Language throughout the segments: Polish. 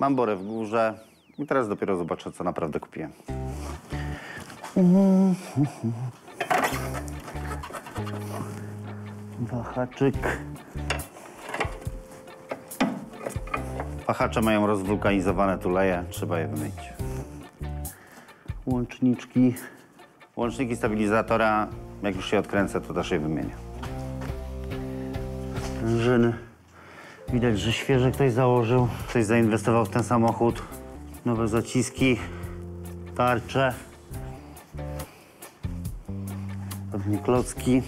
Mam borę w górze i teraz dopiero zobaczę, co naprawdę kupiłem. Wahaczyk. Wahacze mają rozwulkanizowane tuleje, trzeba je wymyć. Łączniczki. Łączniki stabilizatora, jak już się odkręcę, to też je wymienię. Sprężyny. Widać, że świeże ktoś założył. Ktoś zainwestował w ten samochód. Nowe zaciski, tarcze. Pewnie klocki.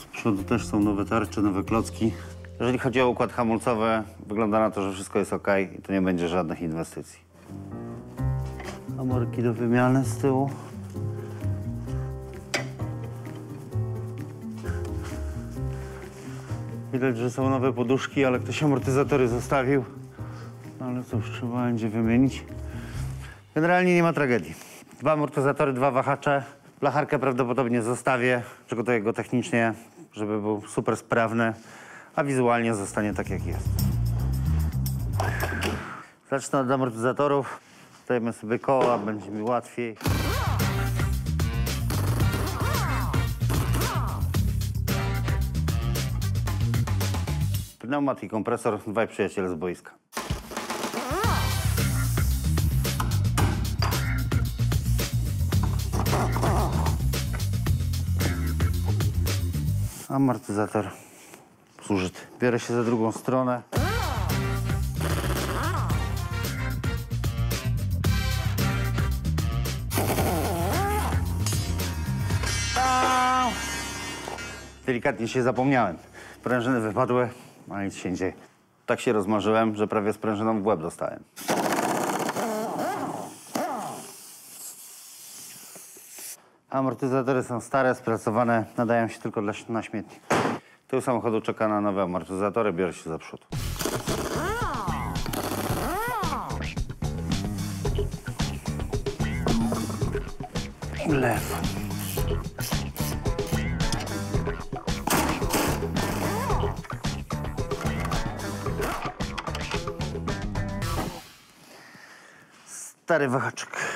Z przodu też są nowe tarcze, nowe klocki. Jeżeli chodzi o układ hamulcowy, wygląda na to, że wszystko jest ok i tu nie będzie żadnych inwestycji. Amorki do wymiany z tyłu. Widać, że są nowe poduszki, ale ktoś amortyzatory zostawił. No ale cóż, trzeba będzie wymienić. Generalnie nie ma tragedii. Dwa amortyzatory, dwa wahacze. Blacharkę prawdopodobnie zostawię. Przygotuję go technicznie, żeby był super sprawny, a wizualnie zostanie tak, jak jest. Zacznę od amortyzatorów. Dajmy sobie koła, będzie mi łatwiej. Pneumat i kompresor, dwaj przyjaciele z boiska. Amortyzator zużyty. Biorę się za drugą stronę. Delikatnie się zapomniałem. Prężyny wypadły, a nic się nie dzieje. Tak się rozmarzyłem, że prawie z prężyną w łeb dostałem. Amortyzatory są stare, spracowane, nadają się tylko dla, na śmietnik. Tył samochodu czeka na nowe amortyzatory, biorę się za przód. Lewo. stary wachaczek.